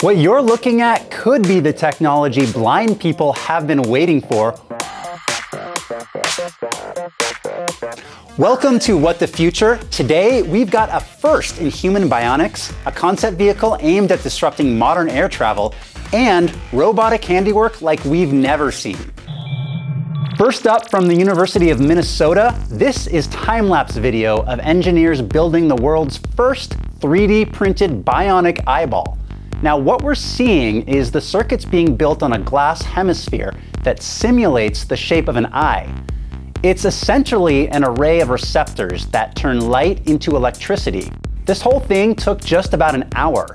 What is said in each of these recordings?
What you're looking at could be the technology blind people have been waiting for. Welcome to What the Future. Today, we've got a first in human bionics, a concept vehicle aimed at disrupting modern air travel, and robotic handiwork like we've never seen. First up from the University of Minnesota, this is time-lapse video of engineers building the world's first 3D printed bionic eyeball. Now what we're seeing is the circuits being built on a glass hemisphere that simulates the shape of an eye. It's essentially an array of receptors that turn light into electricity. This whole thing took just about an hour.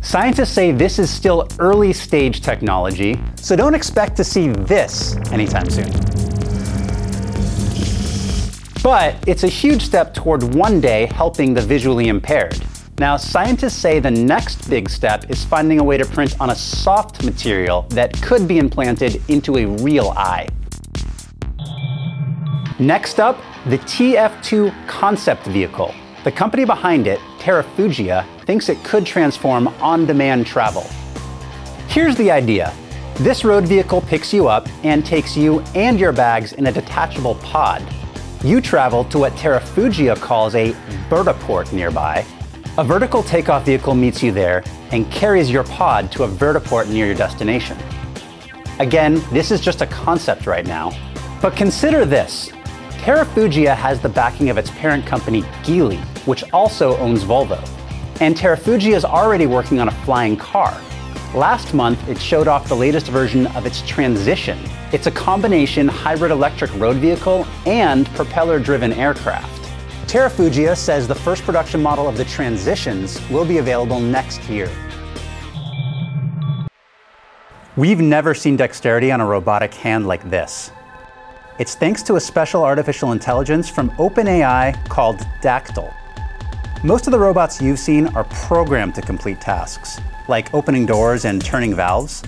Scientists say this is still early stage technology, so don't expect to see this anytime soon. But it's a huge step toward one day helping the visually impaired. Now, scientists say the next big step is finding a way to print on a soft material that could be implanted into a real eye. Next up, the TF2 concept vehicle. The company behind it, Terrafugia, thinks it could transform on-demand travel. Here's the idea. This road vehicle picks you up and takes you and your bags in a detachable pod. You travel to what Terrafugia calls a vertiport nearby, a vertical takeoff vehicle meets you there and carries your pod to a vertiport near your destination. Again, this is just a concept right now, but consider this. Terrafugia has the backing of its parent company, Geely, which also owns Volvo. And Terrafugia is already working on a flying car. Last month, it showed off the latest version of its Transition. It's a combination hybrid electric road vehicle and propeller-driven aircraft. Terrafugia says the first production model of the Transitions will be available next year. We've never seen dexterity on a robotic hand like this. It's thanks to a special artificial intelligence from OpenAI called Dactyl. Most of the robots you've seen are programmed to complete tasks, like opening doors and turning valves,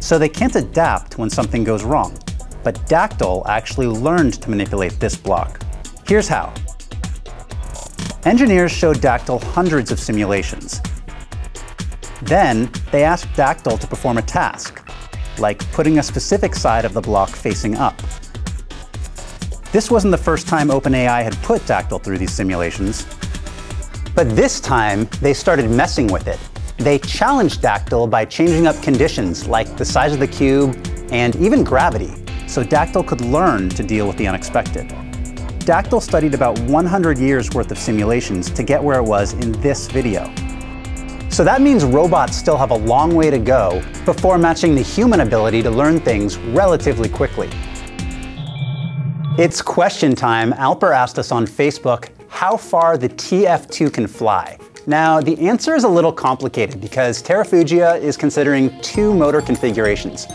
so they can't adapt when something goes wrong. But Dactyl actually learned to manipulate this block. Here's how. Engineers showed Dactyl hundreds of simulations. Then, they asked Dactyl to perform a task, like putting a specific side of the block facing up. This wasn't the first time OpenAI had put Dactyl through these simulations. But this time, they started messing with it. They challenged Dactyl by changing up conditions like the size of the cube and even gravity, so Dactyl could learn to deal with the unexpected. Dactyl studied about 100 years worth of simulations to get where it was in this video. So that means robots still have a long way to go before matching the human ability to learn things relatively quickly. It's question time. Alper asked us on Facebook how far the TF2 can fly. Now, the answer is a little complicated because Terrafugia is considering two motor configurations.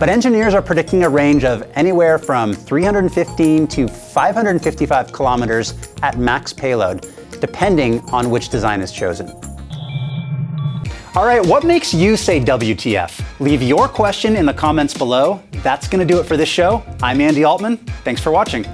But engineers are predicting a range of anywhere from 315 to 555 kilometers at max payload, depending on which design is chosen. All right, what makes you say WTF? Leave your question in the comments below. That's gonna do it for this show. I'm Andy Altman. Thanks for watching.